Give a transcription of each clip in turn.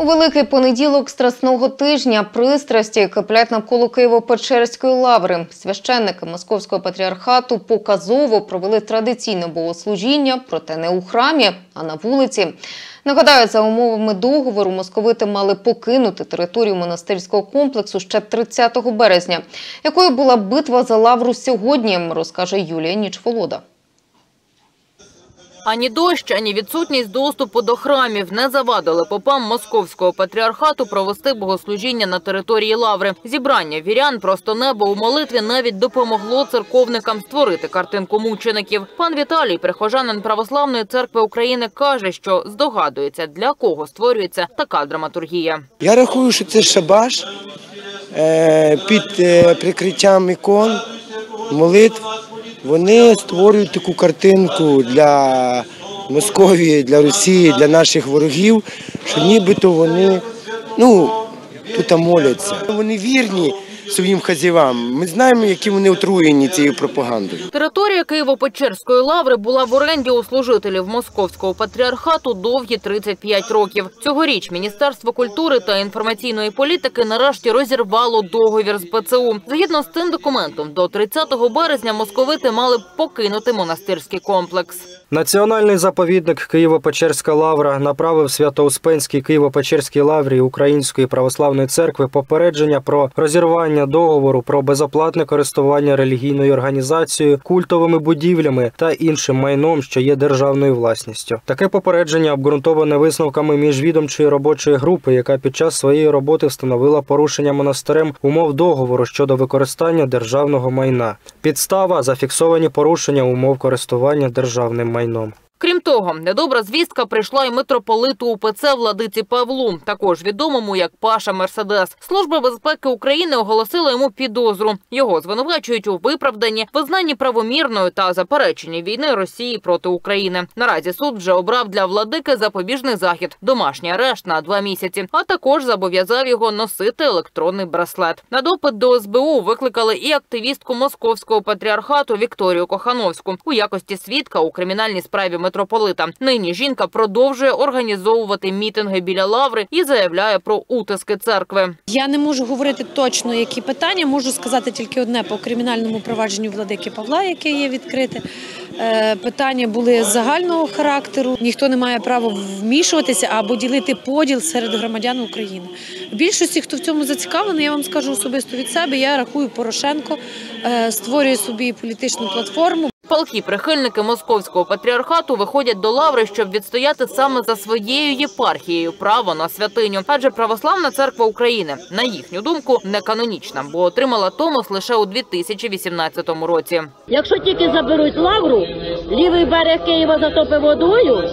У великий понеділок страсного тижня пристрасті киплять навколо Києво-Печерської лаври. Священники Московського патріархату показово провели традиційне богослужіння, проте не у храмі, а на вулиці. Нагадаю, за умовами договору московити мали покинути територію монастирського комплексу ще 30 березня. Якою була битва за лавру сьогодні, розкаже Юлія Нічволода. Ані дощ, ані відсутність доступу до храмів не завадили попам московського патріархату провести богослужіння на території лаври. Зібрання вірян просто небо у молитві навіть допомогло церковникам створити картинку мучеників. Пан Віталій, прихожанин православної церкви України, каже, що здогадується, для кого створюється така драматургія. Я рахую, що це шабаш е, під е, прикриттям ікон, молитв. Вони створюють таку картинку для Московії, для Росії, для наших ворогів, що нібито вони ну, тут моляться. Вони вірні своїм хазівам. Ми знаємо, які вони отруєні цією пропагандою. Територія Києво-Печерської лаври була в оренді у служителів московського патріархату довгі 35 років. Цьогоріч Міністерство культури та інформаційної політики нарешті розірвало договір з ПЦУ. Згідно з цим документом, до 30 березня московити мали покинути монастирський комплекс. Національний заповідник Києво-Печерська лавра направив Свято-Успенській Києво-Печерській лаврі Української православної церкви попередження про розірвання договору про безоплатне користування релігійною організацією, культовими будівлями та іншим майном, що є державною власністю. Таке попередження обґрунтоване висновками міжвідомчої робочої групи, яка під час своєї роботи встановила порушення монастирем умов договору щодо використання державного майна. Підстава зафіксовані порушення умов користування державним майном майном. Крім того, недобра звістка прийшла й митрополиту УПЦ владиці Павлу, також відомому як Паша Мерседес. Служба безпеки України оголосила йому підозру. Його звинувачують у виправданні, визнанні правомірною та запереченні війни Росії проти України. Наразі суд вже обрав для владики запобіжний захід, домашній арешт на два місяці, а також зобов'язав його носити електронний браслет. На допит до СБУ викликали і активістку московського патріархату Вікторію Кохановську у якості свідка у кримінальній справі митрополита. Нині жінка продовжує організовувати мітинги біля лаври і заявляє про утиски церкви. Я не можу говорити точно, які питання. Можу сказати тільки одне по кримінальному провадженню владики Павла, яке є відкрите. Е, Питання були загального характеру. Ніхто не має права вмішуватися або ділити поділ серед громадян України. Більшості, хто в цьому зацікавлений, я вам скажу особисто від себе. Я рахую Порошенко, е, створює собі політичну платформу. Палкі прихильники московського патріархату виходять до лаври, щоб відстояти саме за своєю єпархією право на святиню. Адже православна церква України, на їхню думку, не канонічна, бо отримала томос лише у 2018 році. Якщо тільки заберуть лавру, лівий берег Києва затопить водою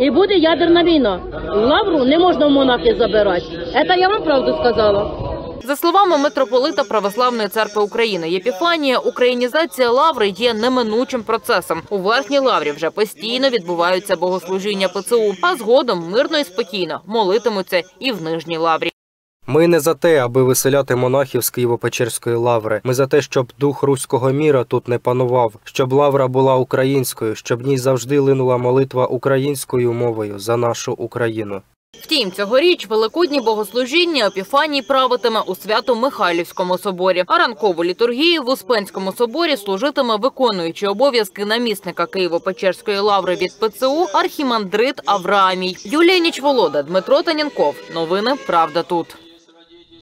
і буде ядерна війна. Лавру не можна в монахи забирати. Це я вам правду сказала. За словами митрополита Православної церкви України Єпіфанія, українізація лаври є неминучим процесом. У верхній лаврі вже постійно відбуваються богослужіння ПЦУ, а згодом мирно і спокійно молитимуться і в нижній лаврі. Ми не за те, аби виселяти монахів з Києво-Печерської лаври. Ми за те, щоб дух руського міра тут не панував, щоб лавра була українською, щоб в ній завжди линула молитва українською мовою за нашу Україну. Втім, цьогоріч великодні богослужіння Епіфаній правитиме у Свято-Михайлівському соборі, а ранкову літургію в Успенському соборі служитиме виконуючий обов'язки намісника Києво-Печерської лаври від ПЦУ архімандрит Авраамій. Юлія Нічволода, Дмитро Танінков. Новини Правда тут.